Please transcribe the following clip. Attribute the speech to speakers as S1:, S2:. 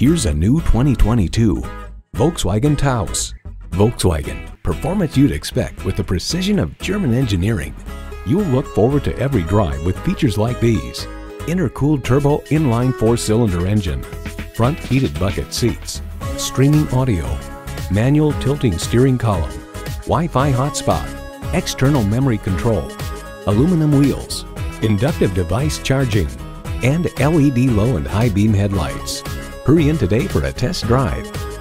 S1: Here's a new 2022 Volkswagen Taos. Volkswagen, performance you'd expect with the precision of German engineering. You'll look forward to every drive with features like these. Intercooled turbo inline four-cylinder engine, front heated bucket seats, streaming audio, manual tilting steering column, Wi-Fi hotspot, external memory control, aluminum wheels, inductive device charging, and LED low and high beam headlights. Hurry in today for a test drive.